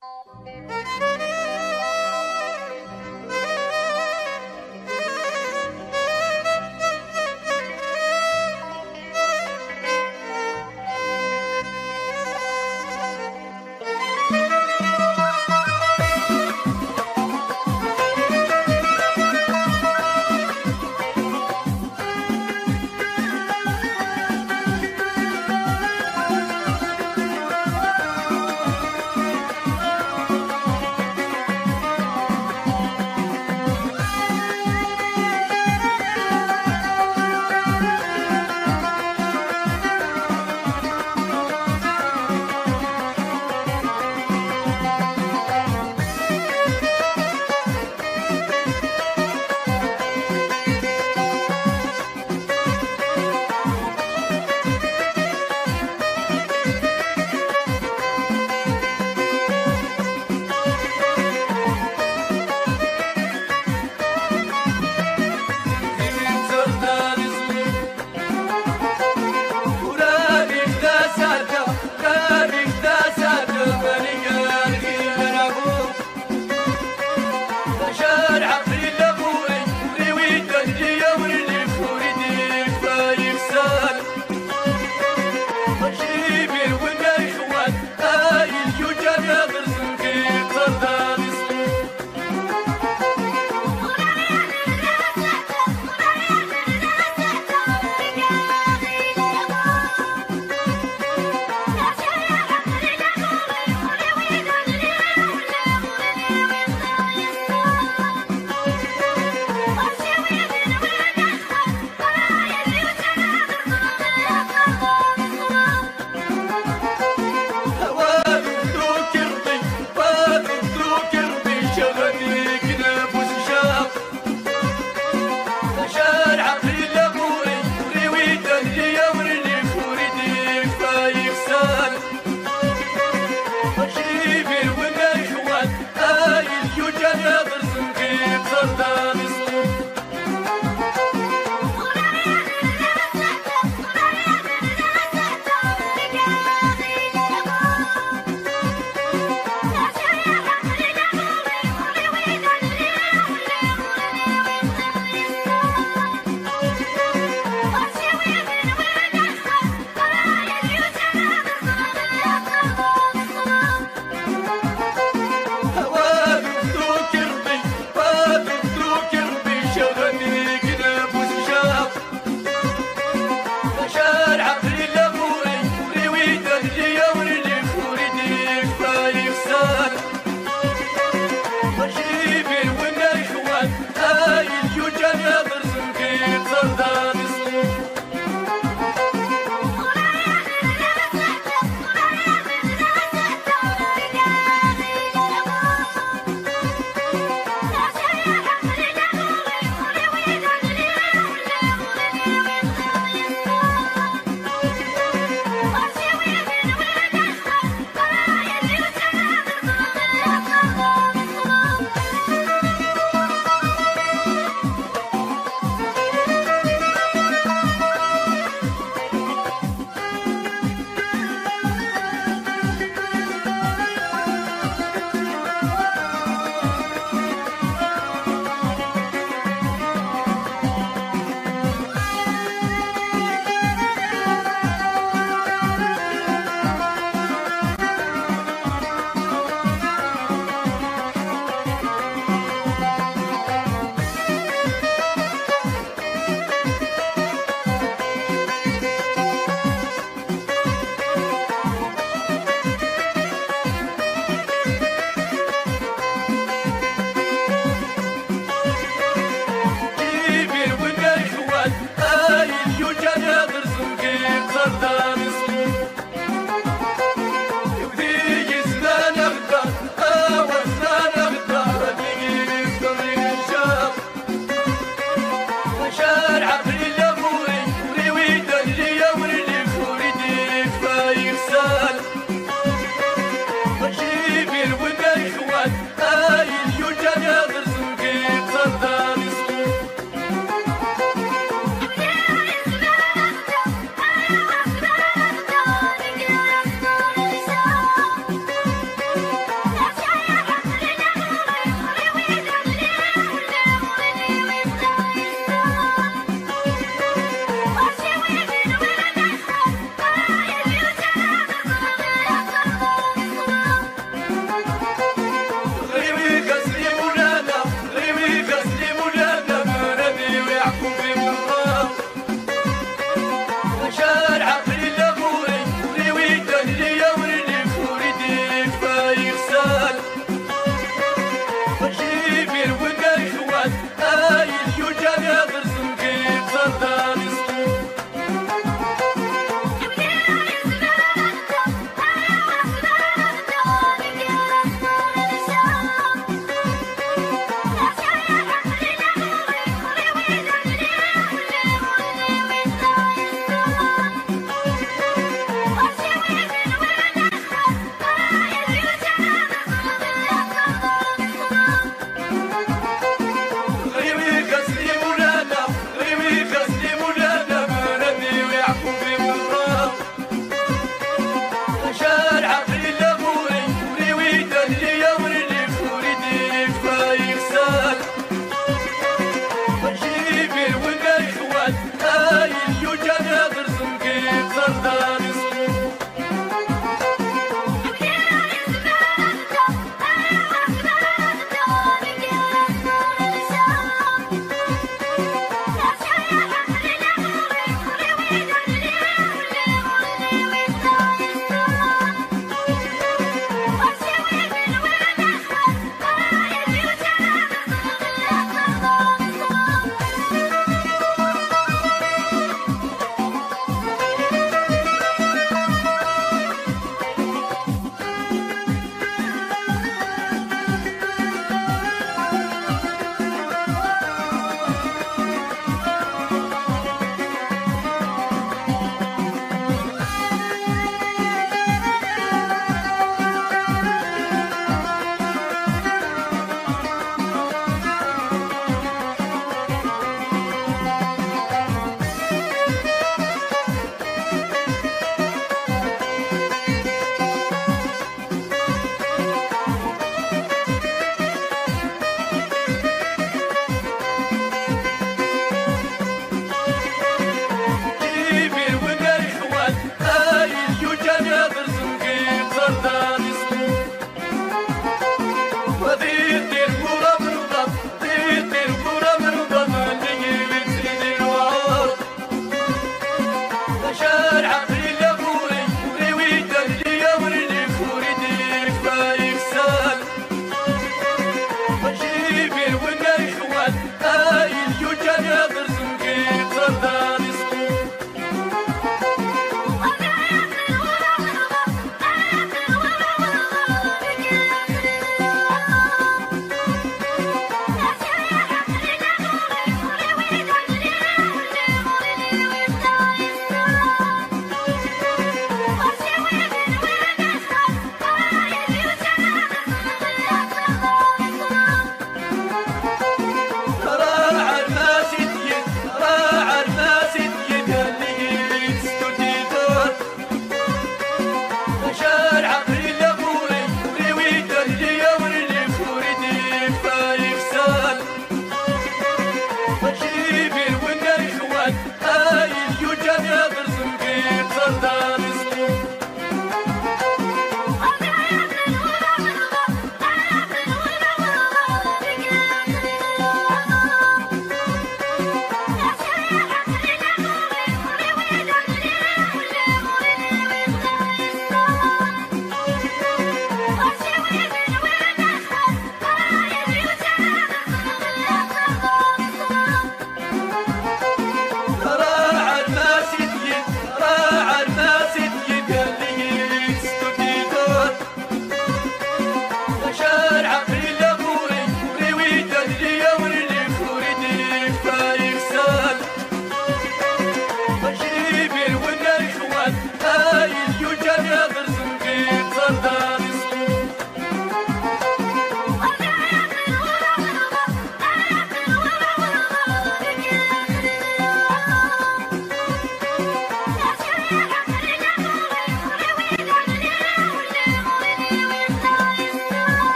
Música